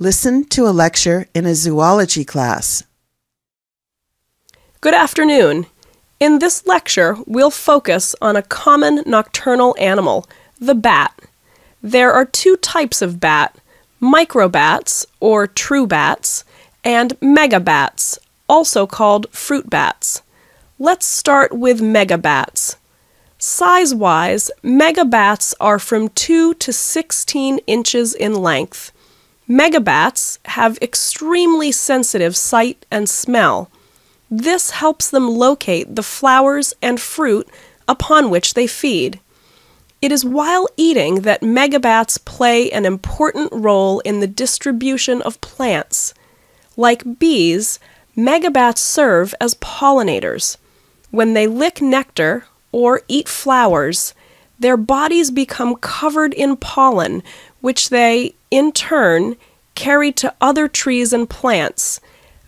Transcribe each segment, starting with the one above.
Listen to a lecture in a zoology class. Good afternoon. In this lecture, we'll focus on a common nocturnal animal, the bat. There are two types of bat microbats, or true bats, and megabats, also called fruit bats. Let's start with megabats. Size wise, megabats are from 2 to 16 inches in length. Megabats have extremely sensitive sight and smell. This helps them locate the flowers and fruit upon which they feed. It is while eating that megabats play an important role in the distribution of plants. Like bees, megabats serve as pollinators. When they lick nectar or eat flowers, their bodies become covered in pollen, which they, in turn, carry to other trees and plants,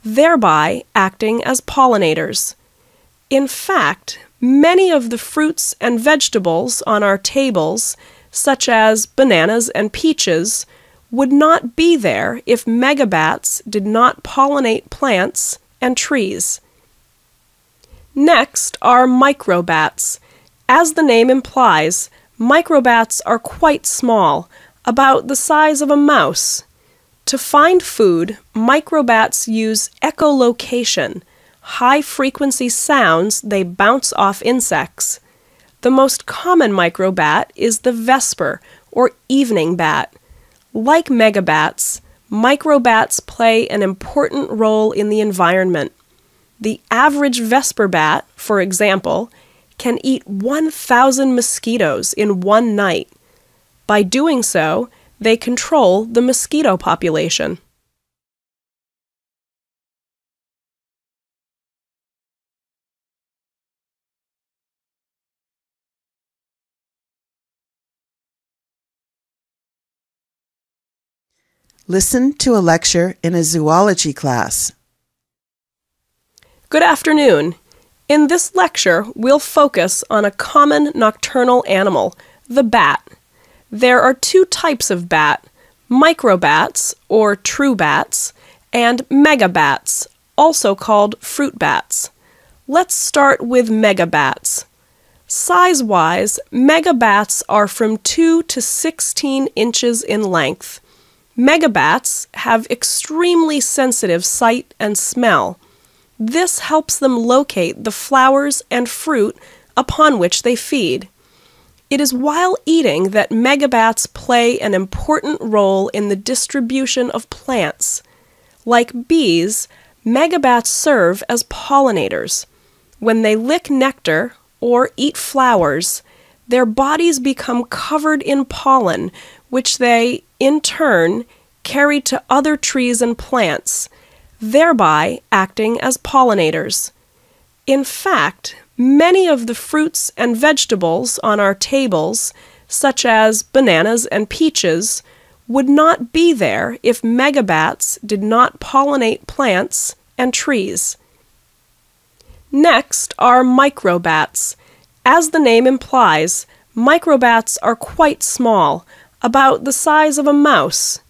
thereby acting as pollinators. In fact, many of the fruits and vegetables on our tables, such as bananas and peaches, would not be there if megabats did not pollinate plants and trees. Next are microbats. As the name implies, microbats are quite small, about the size of a mouse. To find food, microbats use echolocation, high frequency sounds they bounce off insects. The most common microbat is the vesper, or evening bat. Like megabats, microbats play an important role in the environment. The average vesper bat, for example, can eat 1,000 mosquitoes in one night. By doing so, they control the mosquito population. Listen to a lecture in a zoology class. Good afternoon. In this lecture, we'll focus on a common nocturnal animal, the bat. There are two types of bat microbats, or true bats, and megabats, also called fruit bats. Let's start with megabats. Size wise, megabats are from 2 to 16 inches in length. Megabats have extremely sensitive sight and smell. This helps them locate the flowers and fruit upon which they feed. It is while eating that megabats play an important role in the distribution of plants. Like bees, megabats serve as pollinators. When they lick nectar or eat flowers, their bodies become covered in pollen, which they, in turn, carry to other trees and plants thereby acting as pollinators. In fact, many of the fruits and vegetables on our tables, such as bananas and peaches, would not be there if megabats did not pollinate plants and trees. Next are microbats. As the name implies, microbats are quite small, about the size of a mouse.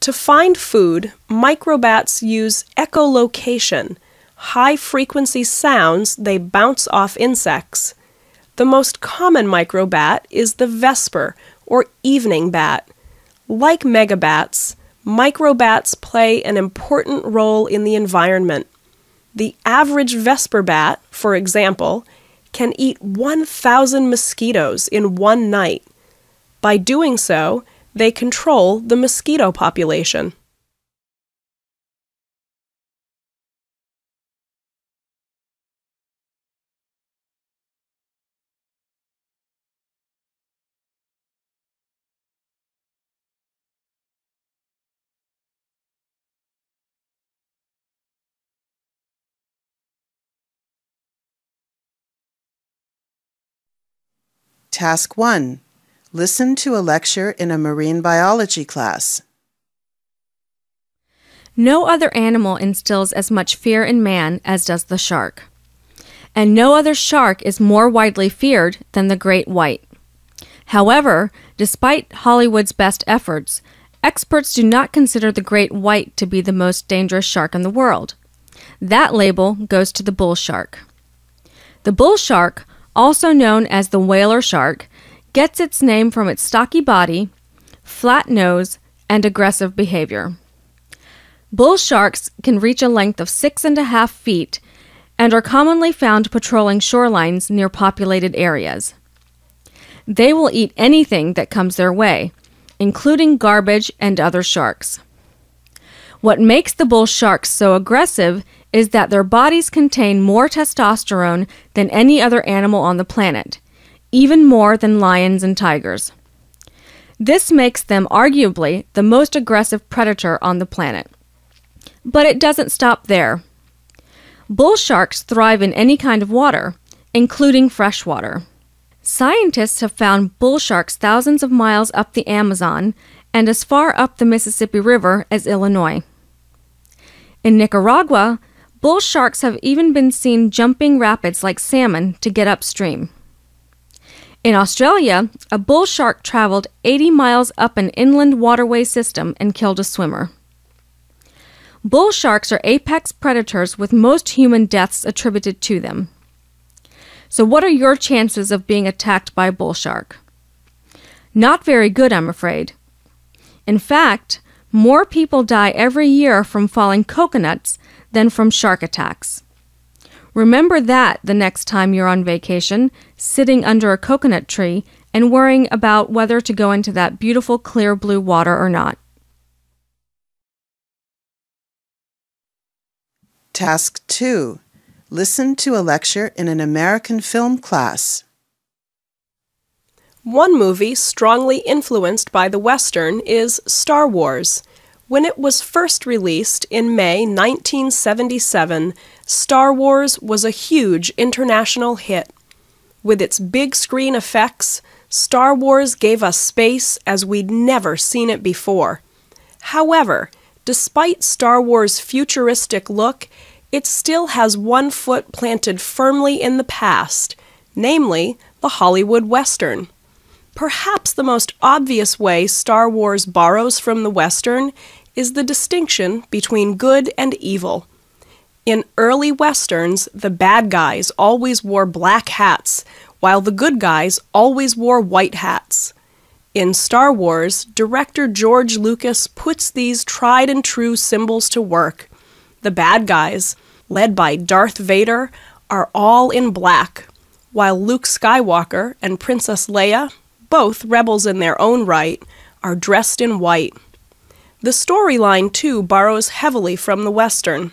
To find food, microbats use echolocation, high frequency sounds they bounce off insects. The most common microbat is the vesper, or evening bat. Like megabats, microbats play an important role in the environment. The average vesper bat, for example, can eat 1,000 mosquitoes in one night. By doing so, they control the mosquito population. Task 1 Listen to a lecture in a marine biology class. No other animal instills as much fear in man as does the shark. And no other shark is more widely feared than the great white. However, despite Hollywood's best efforts, experts do not consider the great white to be the most dangerous shark in the world. That label goes to the bull shark. The bull shark, also known as the whaler shark, gets its name from its stocky body, flat nose, and aggressive behavior. Bull sharks can reach a length of six and a half feet and are commonly found patrolling shorelines near populated areas. They will eat anything that comes their way, including garbage and other sharks. What makes the bull sharks so aggressive is that their bodies contain more testosterone than any other animal on the planet, even more than lions and tigers. This makes them arguably the most aggressive predator on the planet. But it doesn't stop there. Bull sharks thrive in any kind of water, including freshwater. Scientists have found bull sharks thousands of miles up the Amazon and as far up the Mississippi River as Illinois. In Nicaragua, bull sharks have even been seen jumping rapids like salmon to get upstream. In Australia, a bull shark traveled 80 miles up an inland waterway system and killed a swimmer. Bull sharks are apex predators with most human deaths attributed to them. So, what are your chances of being attacked by a bull shark? Not very good, I'm afraid. In fact, more people die every year from falling coconuts than from shark attacks. Remember that the next time you're on vacation, sitting under a coconut tree and worrying about whether to go into that beautiful clear blue water or not. Task 2 Listen to a lecture in an American film class. One movie strongly influenced by the Western is Star Wars. When it was first released in May 1977, Star Wars was a huge international hit. With its big screen effects, Star Wars gave us space as we'd never seen it before. However, despite Star Wars' futuristic look, it still has one foot planted firmly in the past, namely the Hollywood Western. Perhaps the most obvious way Star Wars borrows from the Western is the distinction between good and evil. In early Westerns, the bad guys always wore black hats, while the good guys always wore white hats. In Star Wars, director George Lucas puts these tried and true symbols to work. The bad guys, led by Darth Vader, are all in black, while Luke Skywalker and Princess Leia, both rebels in their own right, are dressed in white. The storyline, too, borrows heavily from the Western.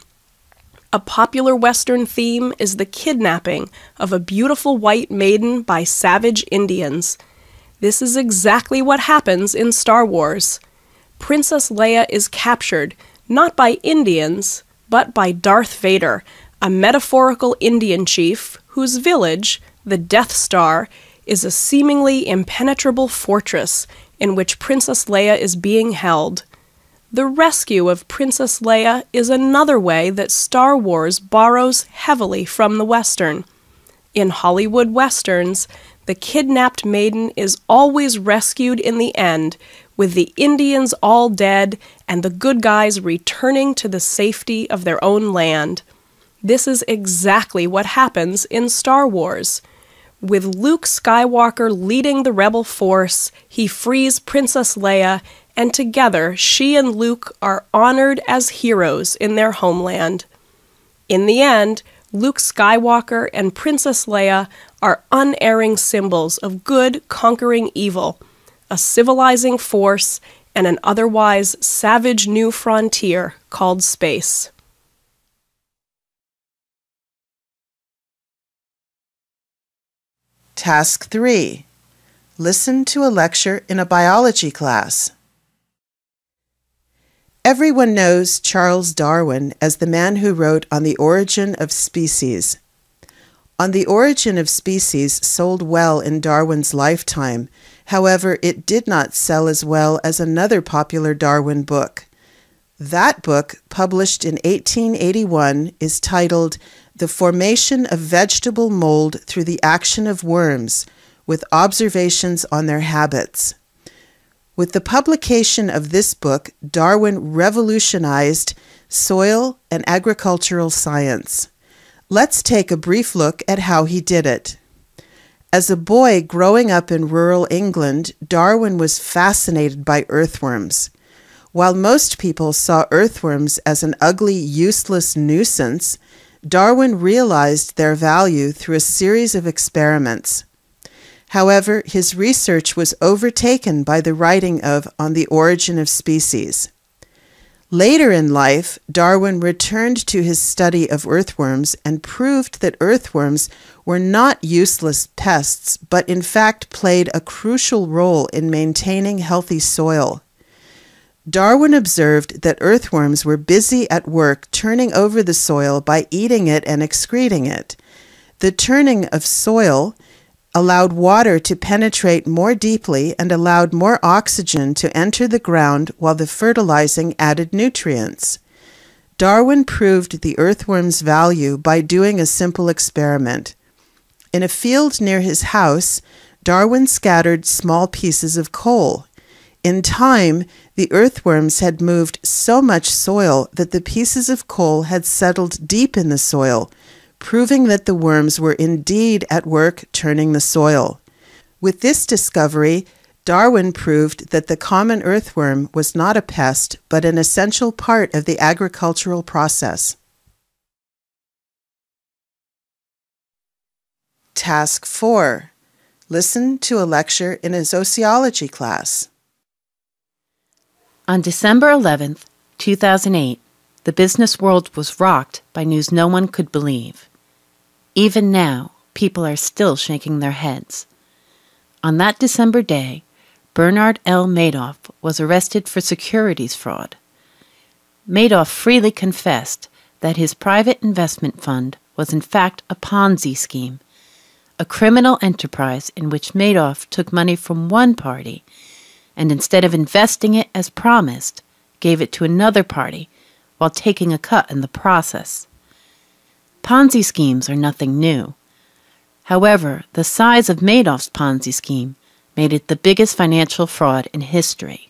A popular Western theme is the kidnapping of a beautiful white maiden by savage Indians. This is exactly what happens in Star Wars. Princess Leia is captured, not by Indians, but by Darth Vader, a metaphorical Indian chief whose village, the Death Star, is a seemingly impenetrable fortress in which Princess Leia is being held. The rescue of Princess Leia is another way that Star Wars borrows heavily from the Western. In Hollywood Westerns, the kidnapped maiden is always rescued in the end with the Indians all dead and the good guys returning to the safety of their own land. This is exactly what happens in Star Wars. With Luke Skywalker leading the rebel force, he frees Princess Leia, and together she and Luke are honored as heroes in their homeland. In the end, Luke Skywalker and Princess Leia are unerring symbols of good conquering evil a civilizing force, and an otherwise savage new frontier called space. Task 3 Listen to a lecture in a biology class. Everyone knows Charles Darwin as the man who wrote On the Origin of Species. On the Origin of Species sold well in Darwin's lifetime However, it did not sell as well as another popular Darwin book. That book, published in 1881, is titled The Formation of Vegetable Mold Through the Action of Worms, with observations on their habits. With the publication of this book, Darwin revolutionized soil and agricultural science. Let's take a brief look at how he did it. As a boy growing up in rural England, Darwin was fascinated by earthworms. While most people saw earthworms as an ugly, useless nuisance, Darwin realized their value through a series of experiments. However, his research was overtaken by the writing of On the Origin of Species. Later in life, Darwin returned to his study of earthworms and proved that earthworms were not useless pests, but in fact played a crucial role in maintaining healthy soil. Darwin observed that earthworms were busy at work turning over the soil by eating it and excreting it. The turning of soil allowed water to penetrate more deeply and allowed more oxygen to enter the ground while the fertilizing added nutrients. Darwin proved the earthworm's value by doing a simple experiment. In a field near his house, Darwin scattered small pieces of coal. In time, the earthworms had moved so much soil that the pieces of coal had settled deep in the soil, proving that the worms were indeed at work turning the soil. With this discovery, Darwin proved that the common earthworm was not a pest, but an essential part of the agricultural process. Task 4 Listen to a lecture in a sociology class. On December 11th, 2008, the business world was rocked by news no one could believe. Even now, people are still shaking their heads. On that December day, Bernard L. Madoff was arrested for securities fraud. Madoff freely confessed that his private investment fund was in fact a Ponzi scheme, a criminal enterprise in which Madoff took money from one party and instead of investing it as promised, gave it to another party while taking a cut in the process. Ponzi schemes are nothing new. However, the size of Madoff's Ponzi scheme made it the biggest financial fraud in history.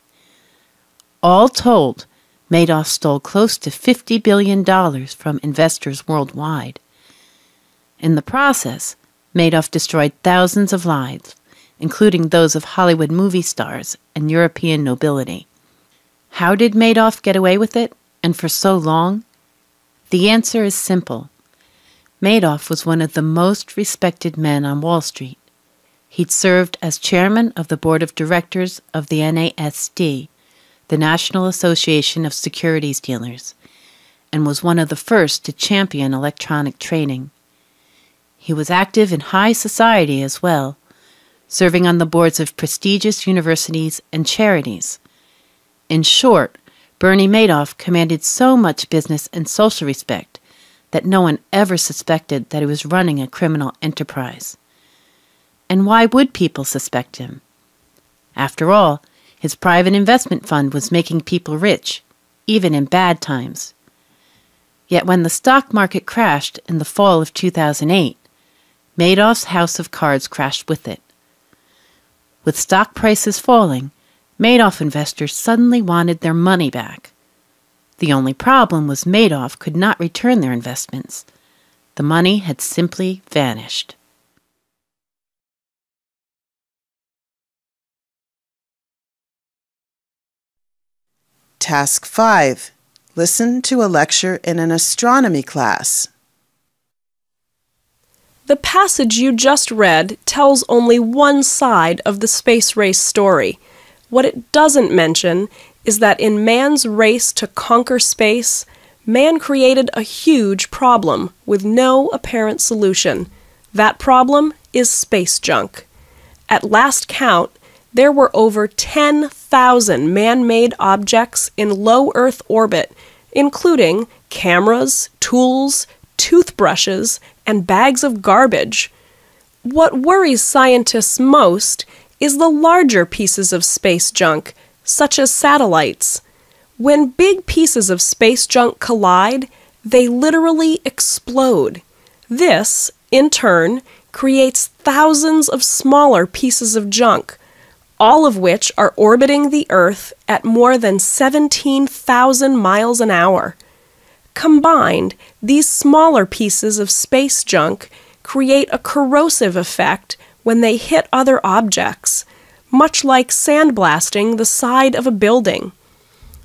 All told, Madoff stole close to $50 billion from investors worldwide. In the process, Madoff destroyed thousands of lives, including those of Hollywood movie stars and European nobility. How did Madoff get away with it, and for so long? The answer is simple Madoff was one of the most respected men on Wall Street. He'd served as chairman of the board of directors of the NASD, the National Association of Securities Dealers, and was one of the first to champion electronic trading. He was active in high society as well, serving on the boards of prestigious universities and charities. In short, Bernie Madoff commanded so much business and social respect that no one ever suspected that he was running a criminal enterprise. And why would people suspect him? After all, his private investment fund was making people rich, even in bad times. Yet when the stock market crashed in the fall of 2008, Madoff's house of cards crashed with it. With stock prices falling, Madoff investors suddenly wanted their money back. The only problem was Madoff could not return their investments. The money had simply vanished. Task 5 Listen to a lecture in an astronomy class. The passage you just read tells only one side of the space race story. What it doesn't mention is that in man's race to conquer space, man created a huge problem with no apparent solution. That problem is space junk. At last count, there were over 10,000 man made objects in low Earth orbit, including cameras, tools, toothbrushes, and bags of garbage. What worries scientists most is the larger pieces of space junk such as satellites. When big pieces of space junk collide, they literally explode. This, in turn, creates thousands of smaller pieces of junk, all of which are orbiting the Earth at more than 17,000 miles an hour. Combined, these smaller pieces of space junk create a corrosive effect when they hit other objects, much like sandblasting the side of a building.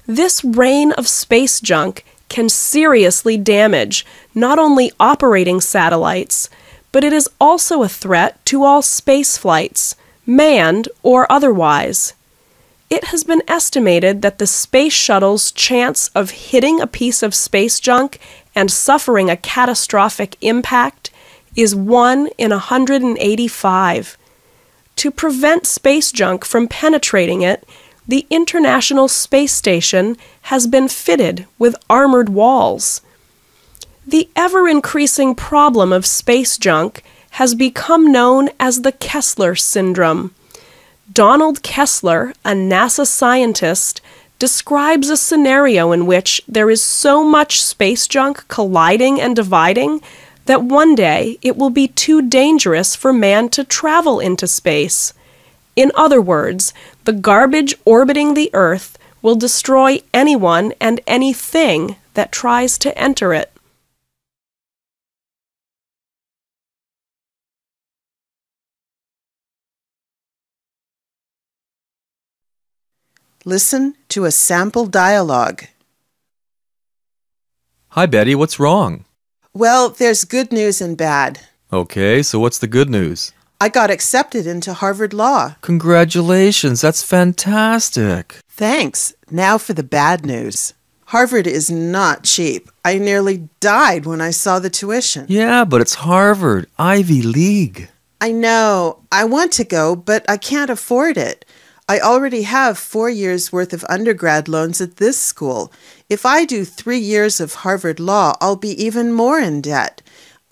This rain of space junk can seriously damage not only operating satellites, but it is also a threat to all space flights, manned or otherwise. It has been estimated that the space shuttle's chance of hitting a piece of space junk and suffering a catastrophic impact is 1 in 185. To prevent space junk from penetrating it, the International Space Station has been fitted with armored walls. The ever increasing problem of space junk has become known as the Kessler syndrome. Donald Kessler, a NASA scientist, describes a scenario in which there is so much space junk colliding and dividing that one day it will be too dangerous for man to travel into space. In other words, the garbage orbiting the Earth will destroy anyone and anything that tries to enter it. Listen to a sample dialogue. Hi, Betty, what's wrong? Well, there's good news and bad. Okay, so what's the good news? I got accepted into Harvard Law. Congratulations, that's fantastic. Thanks. Now for the bad news. Harvard is not cheap. I nearly died when I saw the tuition. Yeah, but it's Harvard, Ivy League. I know. I want to go, but I can't afford it. I already have four years' worth of undergrad loans at this school. If I do three years of Harvard Law, I'll be even more in debt.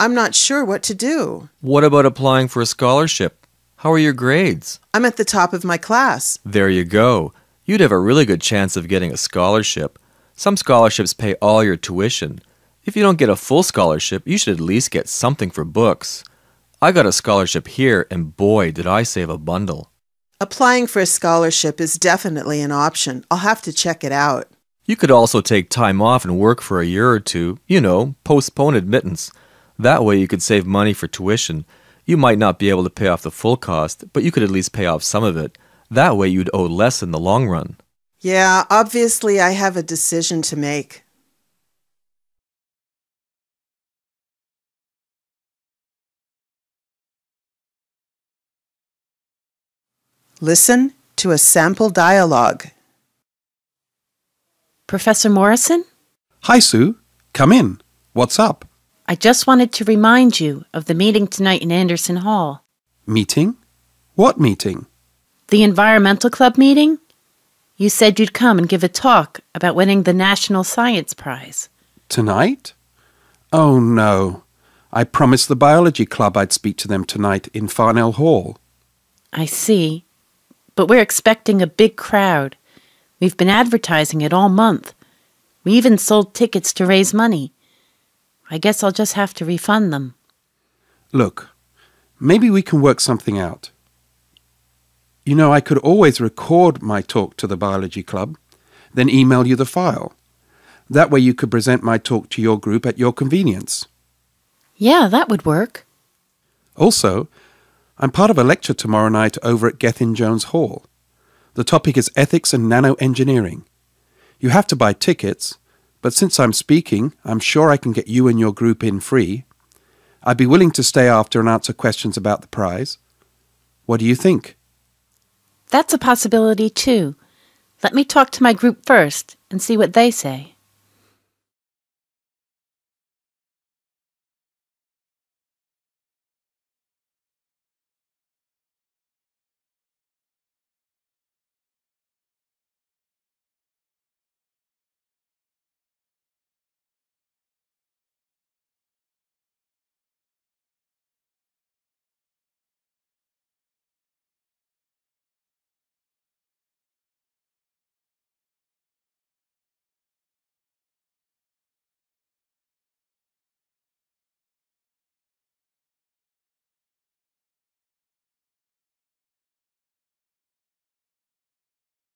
I'm not sure what to do. What about applying for a scholarship? How are your grades? I'm at the top of my class. There you go. You'd have a really good chance of getting a scholarship. Some scholarships pay all your tuition. If you don't get a full scholarship, you should at least get something for books. I got a scholarship here, and boy, did I save a bundle. Applying for a scholarship is definitely an option. I'll have to check it out. You could also take time off and work for a year or two, you know, postpone admittance. That way you could save money for tuition. You might not be able to pay off the full cost, but you could at least pay off some of it. That way you'd owe less in the long run. Yeah, obviously I have a decision to make. Listen to a sample dialogue. Professor Morrison? Hi, Sue. Come in. What's up? I just wanted to remind you of the meeting tonight in Anderson Hall. Meeting? What meeting? The Environmental Club meeting? You said you'd come and give a talk about winning the National Science Prize. Tonight? Oh, no. I promised the Biology Club I'd speak to them tonight in Farnell Hall. I see. But we're expecting a big crowd. We've been advertising it all month. We even sold tickets to raise money. I guess I'll just have to refund them. Look, maybe we can work something out. You know, I could always record my talk to the Biology Club, then email you the file. That way you could present my talk to your group at your convenience. Yeah, that would work. Also, I'm part of a lecture tomorrow night over at Gethin Jones Hall. The topic is ethics and nanoengineering. You have to buy tickets, but since I'm speaking, I'm sure I can get you and your group in free. I'd be willing to stay after and answer questions about the prize. What do you think? That's a possibility, too. Let me talk to my group first and see what they say.